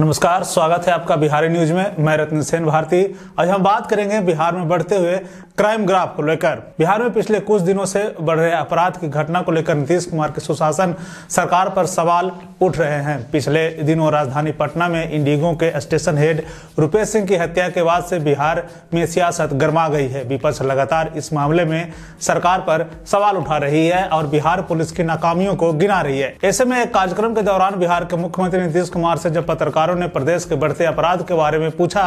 नमस्कार, स्वागत है आपका बिहारी न्यूज़ में। मैं रत्न सेन भारती। आज हम बात करेंगे बिहार में बढ़ते हुए क्राइम ग्राफ को लेकर। बिहार में पिछले कुछ दिनों से बढ़ रहे अपराध की घटना को लेकर नीतीश कुमार के सुशासन सरकार पर सवाल उठ रहे हैं। पिछले दिनों राजधानी पटना में इंडिगो के स्टेशन हेड रुपेश सिंह की हत्या के बाद से बिहार में सियासत गर्मा गई है। विपक्ष लगातार इस मामले में सरकार पर सवाल उठा रही है और बिहार पुलिस की नाकामियों को गिना रही है। ऐसे में एक कार्यक्रम के दौरान बिहार के मुख्यमंत्री नीतीश कुमार से जब पत्रकारों ने प्रदेश के बढ़ते अपराध के बारे में पूछा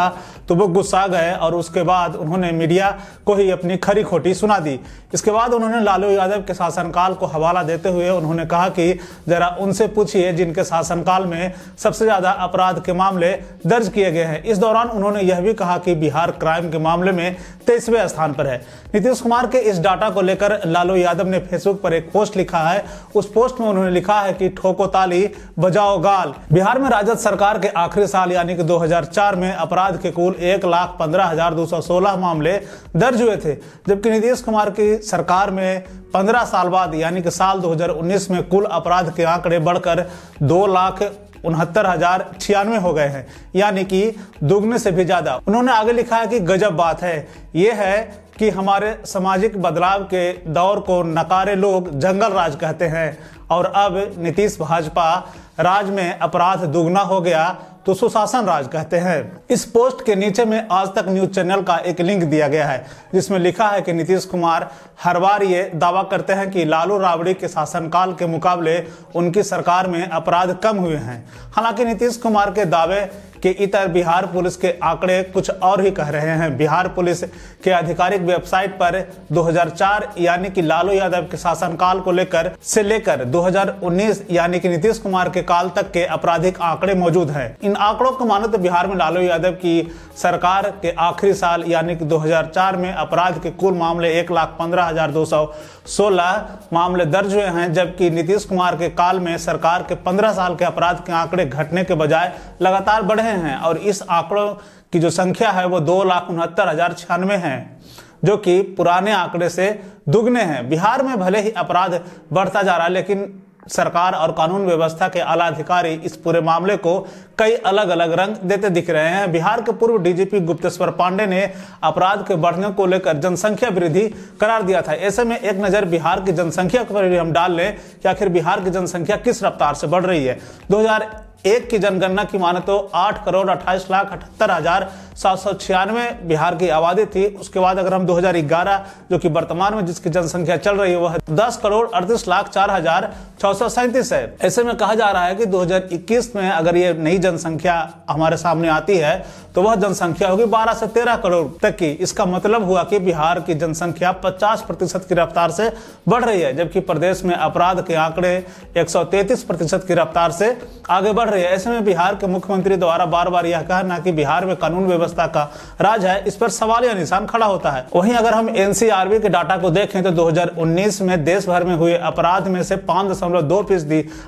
तो वो गुस्सा गए और उसके बाद उन्होंने मीडिया को ही अपनी खरी खोटी सुना दी। इसके बाद उन्होंने लालू यादव के शासनकाल को हवाला देते हुए उन्होंने कहा कि जरा उनसे पूछिए जिनके शासनकाल में सबसे ज़्यादा अपराध के मामले दर्ज किए गए हैं। इस दौरान उन्होंने यह भी कहा कि बिहार क्राइम के मामले में तेईसवें स्थान पर है। नीतीश कुमार के इस डाटा को लेकर लालू यादव ने फेसबुक पर एक पोस्ट लिखा है। उस पोस्ट में उन्होंने लिखा है कि ठोको ताली बजाओ गाल। बिहार में राजद सरकार के आखिरी साल यानी कि 2004 में अपराध के कुल एक लाख पंद्रह हज़ार दो सौ सोलह मामले दर्ज हुए थे, जबकि नीतीश कुमार की सरकार में 15 साल बाद यानी कि साल 2019 में कुल अपराध के आंकड़े बढ़कर दो लाख उनहत्तर हज़ार छियानवे हो गए हैं। यानी कि दुगने से भी ज़्यादा। उन्होंने आगे लिखा है कि गजब बात है। ये है कि हमारे सामाजिक बदलाव के दौर को नकारे लोग जंगल राज कहते हैं। और अब नीतीश भाजपा राज में अपराध दुगना हो गया। तो सुशासन राज कहते हैं। इस पोस्ट के नीचे में आज तक न्यूज़ चैनल का एक लिंक दिया गया है, जिसमें लिखा है कि नीतीश कुमार हर बार ये दावा करते हैं कि लालू राबड़ी के शासनकाल के मुकाबले उनकी सरकार में अपराध कम हुए हैं। हालाँकि नीतीश कुमार के दावे के इतर बिहार पुलिस के आंकड़े कुछ और ही कह रहे हैं। बिहार पुलिस के आधिकारिक वेबसाइट पर 2004 यानी कि लालू यादव के शासनकाल को लेकर से लेकर 2019 यानी कि नीतीश कुमार के काल तक के आपराधिक आंकड़े मौजूद हैं। इन आंकड़ों को मानो तो बिहार में लालू यादव की सरकार के आखिरी साल यानी कि 2004 में अपराध के कुल मामले एक लाख पंद्रह हज़ार दो सौ सोलह मामले दर्ज हुए हैं, जबकि नीतीश कुमार के काल में सरकार के पंद्रह साल के अपराध के आंकड़े घटने के बजाय लगातार बढ़े हैं और इस आंकड़ों की जो संख्या है वो दो लाख उनहत्तर हज़ार छियानवे है, जो कि पुराने आंकड़े से दुगने हैं। बिहार में भले ही अपराध बढ़ता जा रहा है, लेकिन सरकार और कानून व्यवस्था के आला अधिकारी इस पूरे मामले को कई अलग अलग रंग देते दिख रहे हैं। बिहार के पूर्व डीजीपी गुप्तेश्वर पांडे ने अपराध के बढ़ने को लेकर जनसंख्या वृद्धि करार दिया था। ऐसे में एक नज़र बिहार की जनसंख्या पर भी हम डाल लें कि आखिर बिहार की जनसंख्या किस रफ्तार से बढ़ रही है? दो हज़ार एक की जनगणना की माने तो आठ करोड़ अट्ठाईस लाख अठहत्तर हज़ार सात सौ छियानवे बिहार की आबादी थी। उसके बाद अगर हम 2011 जो कि वर्तमान में जिसकी जनसंख्या चल रही है, वह दस करोड़ अड़तीस लाख चार हज़ार छह सौ सैंतीस है। ऐसे में कहा जा रहा है कि 2021 में अगर ये नई जनसंख्या हमारे सामने आती है तो वह जनसंख्या होगी 12 से 13 करोड़ तक की। इसका मतलब हुआ कि बिहार की जनसंख्या 50 प्रतिशत की रफ्तार से बढ़ रही है, जबकि प्रदेश में अपराध के आंकड़े 133 प्रतिशत की रफ्तार से आगे बढ़ रहे हैं। ऐसे में बिहार के मुख्यमंत्री द्वारा बार बार यह कहना कि बिहार में कानून व्यवस्था का राज है, इस पर सवाल या निशान खड़ा होता है। वहीं अगर हम एनसीआरबी के डाटा को देखें तो 2019 में देश भर में हुए अपराध में से पाँच दो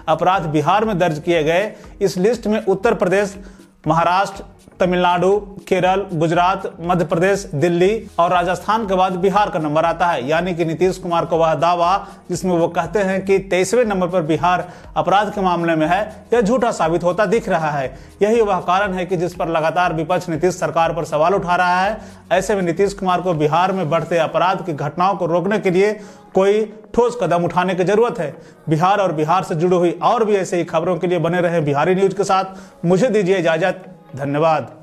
अपराध बिहार में दर्ज किए गए। इस लिस्ट में उत्तर प्रदेश, महाराष्ट्र तमिलनाडु, केरल, गुजरात, मध्य प्रदेश, दिल्ली और राजस्थान के बाद बिहार का नंबर आता है। यानी कि नीतीश कुमार को वह दावा, जिसमें वो कहते हैं कि तेईसवें नंबर पर बिहार अपराध के मामले में है, यह झूठा साबित होता दिख रहा है। यही वह कारण है कि जिस पर लगातार विपक्ष नीतीश सरकार पर सवाल उठा रहा है, ऐसे में नीतीश कुमार को बिहार में बढ़ते अपराध की घटनाओं को रोकने के लिए कोई ठोस कदम उठाने की ज़रूरत है। बिहार और बिहार से जुड़ी हुई और भी ऐसे ही खबरों के लिए बने रहे बिहारी न्यूज़ के साथ। मुझे दीजिए इजाज़त। धन्यवाद।